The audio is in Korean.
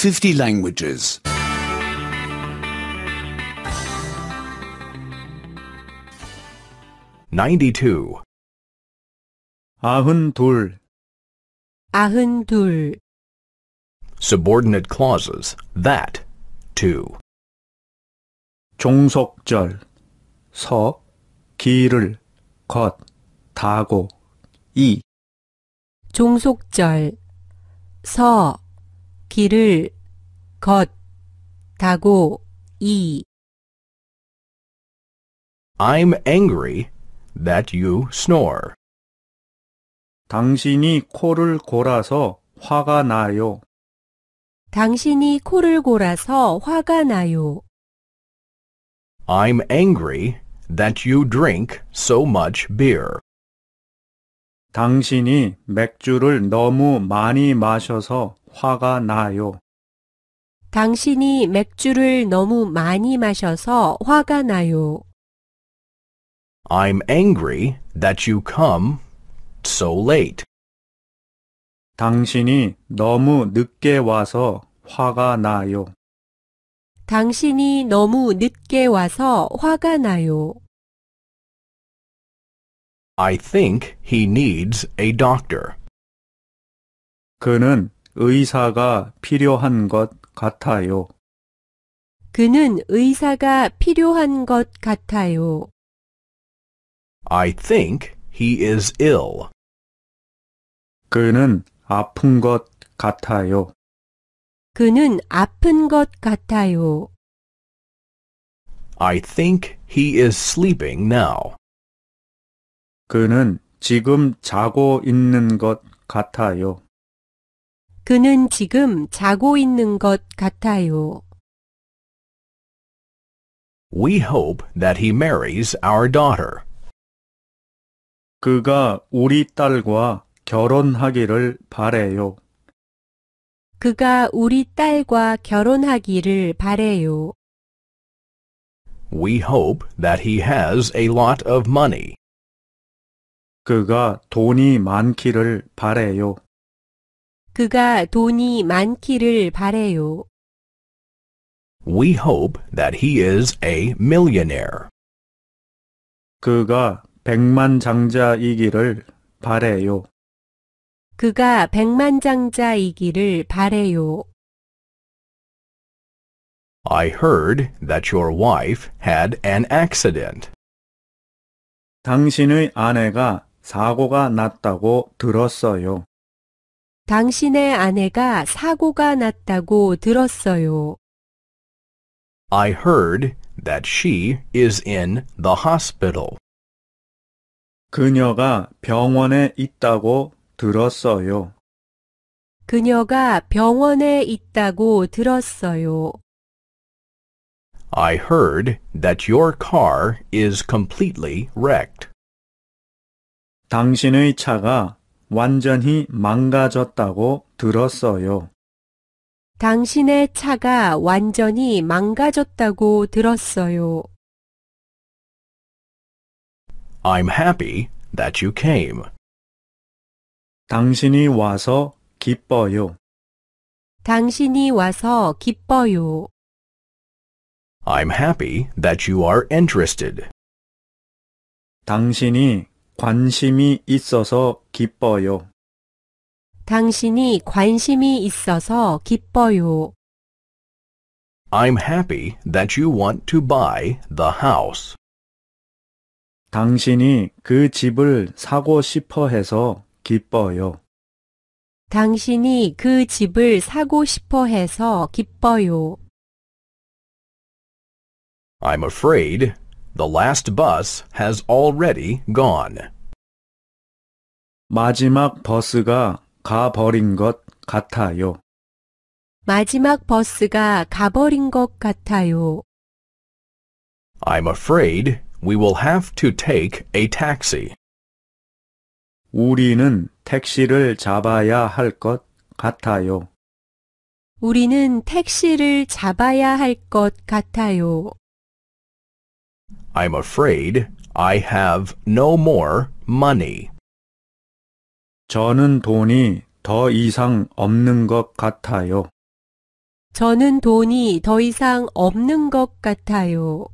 50 languages. 92. 아흔둘, 아흔둘, Subordinate clauses. That. To. 종속절, 서, 길을, 걷, 다고, 이, 종속절, 서, 길을, 걷, 다고, 이. I'm angry that you snore. 당신이 코를 골아서 화가 나요. 당신이 코를 골아서 화가 나요. I'm angry that you drink so much beer. 당신이 맥주를 너무 많이 마셔서 화가 나요. 당신이 맥주를 너무 많이 마셔서 화가 나요. I'm angry that you come so late. 당신이 너무 늦게 와서 화가 나요. 당신이 너무 늦게 와서 화가 나요. I think he needs a doctor. 그는 의사가 필요한 것 같아요. 그는 의사가 필요한 것 같아요. I think he is ill. 그는 아픈 것 같아요. 그는 아픈 것 같아요. I think he is sleeping now. 그는 지금 자고 있는 것 같아요. 그는 지금 자고 있는 것 같아요. We hope that he marries our daughter. 그가 우리 딸과 결혼하기를 바래요. 그가 우리 딸과 결혼하기를 바래요. We hope that he has a lot of money. 그가 돈이 많기를 바래요. 그가 돈이 많기를 바래요. We hope that he is a millionaire. 그가 백만장자이기를 바래요. 그가 백만장자이기를 바래요. I heard that your wife had an accident. 당신의 아내가 사고가 났다고 들었어요. 당신의 아내가 사고가 났다고 들었어요. I heard that she is in the hospital. 그녀가 병원에 있다고 들었어요. 그녀가 병원에 있다고 들었어요. I heard that your car is completely wrecked. 당신의 차가 완전히 망가졌다고 들었어요. 당신의 차가 완전히 망가졌다고 들었어요. I'm happy that you came. 당신이 와서 기뻐요. 당신이 와서 기뻐요. I'm happy that you are interested. 당신이 관심이 있어서 기뻐요. 당신이 관심이 있어서 기뻐요. I'm happy that you want to buy the house. 당신이 그 집을 사고 싶어 해서 기뻐요. 당신이 그 집을 사고 싶어 해서 기뻐요. I'm afraid the last bus has already gone. 마지막 버스가 가버린 것 같아요. 마지막 버스가 가버린 것 같아요. I'm afraid we will have to take a taxi. 우리는 택시를 잡아야 할 것 같아요. 우리는 택시를 잡아야 할 것 같아요. I'm afraid I have no more money. 저는 돈이 더 이상 없는 것 같아요. 저는 돈이 더 이상 없는 것 같아요.